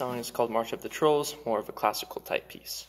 song is called March of the Trolls, more of a classical type piece.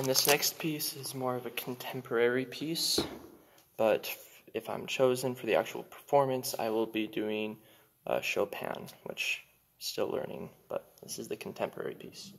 And this next piece is more of a contemporary piece, but if I'm chosen for the actual performance, I will be doing uh, Chopin, which I'm still learning, but this is the contemporary piece.